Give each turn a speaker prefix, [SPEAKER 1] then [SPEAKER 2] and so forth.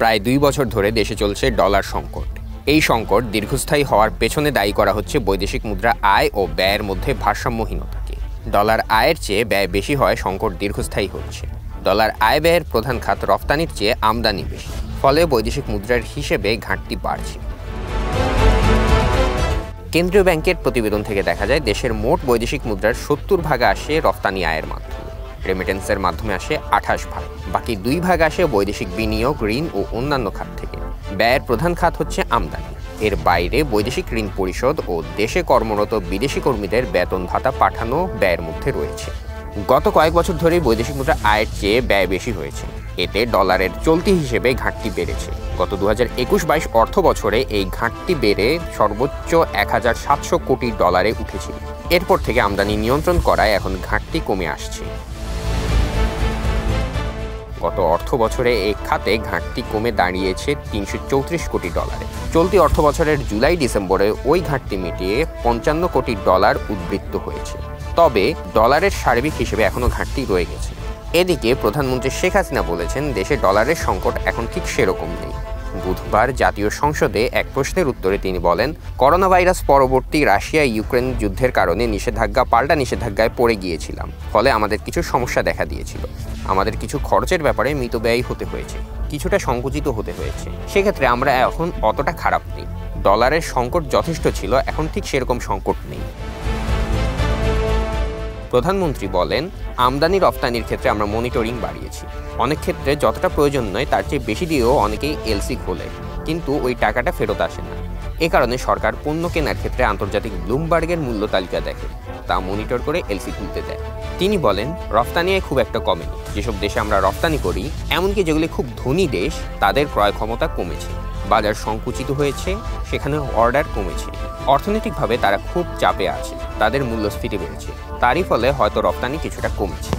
[SPEAKER 1] প্রায় দুই বছর ধরে দেশে চলছে ডলার সংকট। এই সংকট দীর্ঘস্থায়ী হওয়ার পেছনে দায়ী করা হচ্ছে বৈদেশিক মুদ্রা আয় ও ব্যয়ের মধ্যে ভারসাম্যহীনতাকে। ডলার আয়ের চেয়ে ব্যয় বেশি হয় সংকট দীর্ঘস্থায়ী হচ্ছে। ডলার আয় ব্যয়ের প্রধান খাত রফতানির চেয়ে আমদানি বেশি, ফলে বৈদেশিক মুদ্রার হিসেবে ঘাটতি বাড়ছে। কেন্দ্রীয় ব্যাংকের প্রতিবেদন থেকে দেখা যায়, দেশের মোট বৈদেশিক মুদ্রার সত্তর ভাগে আসে রফতানি আয়ের মাধ্যমে রেমিটেন্সের মাধ্যমে আসে আঠাশ ভাগ। বাকি দুই ভাগ আসে বৈদেশিক বিনিয়োগ, ঋণ ও অন্যান্য খাত থেকে। ব্যয়ের প্রধান খাত হচ্ছে আমদানি। এর বাইরে বৈদেশিক ঋণ পরিশোধ ও দেশে কর্মরত বিদেশি কর্মীদের বেতন ভাতা পাঠানো ব্যয়ের মধ্যে রয়েছে। গত কয়েক বছর ধরেই বৈদেশিক মুদ্রা আয়ের চেয়ে ব্যয় বেশি হয়েছে। এতে ডলারের চলতি হিসেবে ঘাটতি বেড়েছে। গত দু হাজার একুশ বাইশ অর্থ বছরে এই ঘাটতি বেড়ে সর্বোচ্চ এক হাজার সাতশো কোটি ডলারে উঠেছিল এরপর থেকে আমদানি নিয়ন্ত্রণ করায় এখন ঘাটতি কমে আসছে। গত অর্থ বছরে এই খাতে ঘাটতি কমে দাঁড়িয়েছে তিনশো চৌত্রিশ কোটি ডলারে। চলতি অর্থ বছরের জুলাই ডিসেম্বরে ওই ঘাটতি মিটিয়ে পঞ্চান্ন কোটি ডলার উদ্বৃত্ত হয়েছে। তবে ডলারের সার্বিক হিসেবে এখনও ঘাটতি রয়ে গেছে। এদিকে প্রধানমন্ত্রী শেখ হাসিনা বলেছেন, দেশে ডলারের সংকট এখন ঠিক সেরকম নেই। বুধবার জাতীয় সংসদে এক প্রশ্নের উত্তরে তিনি বলেন করোনা ভাইরাস পরবর্তী রাশিয়া ইউক্রেন যুদ্ধের কারণে নিষেধাজ্ঞা, পাল্টা নিষেধাজ্ঞায় পড়ে গিয়েছিলাম। ফলে আমাদের কিছু সমস্যা দেখা দিয়েছিল। আমাদের কিছু খরচের ব্যাপারে মৃত মিতব্যয়ী হতে হয়েছে। কিছুটা সংকুচিত হতে হয়েছে। সেক্ষেত্রে আমরা এখন অতটা খারাপ নেই। ডলারের সংকট যথেষ্ট ছিল, এখন ঠিক সেরকম সংকট নেই। প্রধানমন্ত্রী বলেন, আমদানি রপ্তানির ক্ষেত্রে আমরা মনিটরিং বাড়িয়েছি। অনেক ক্ষেত্রে যতটা প্রয়োজন নয়, তার চেয়ে বেশি দিয়েও অনেকেই এলসি খোলে। কিন্তু ওই টাকাটা ফেরত আসে না। এ কারণে সরকার পণ্য কেনার ক্ষেত্রে আন্তর্জাতিক ব্লুমবার্গের মূল্য তালিকা দেখে, তা মনিটর করে এলসি তুলতে দেয়। তিনি বলেন, রফতানি খুব একটা কমেনি। যেসব দেশে আমরা রপ্তানি করি, এমনকি যেগুলি খুব ধনী দেশ, তাদের ক্রয় ক্ষমতা কমেছে। বাজার সংকুচিত হয়েছে, সেখানে অর্ডার কমেছে। অর্থনৈতিকভাবে তারা খুব চাপে আছে, তাদের মূল্যস্ফীতি বেড়েছে। তারই ফলে হয়তো রপ্তানি কিছুটা কমেছে।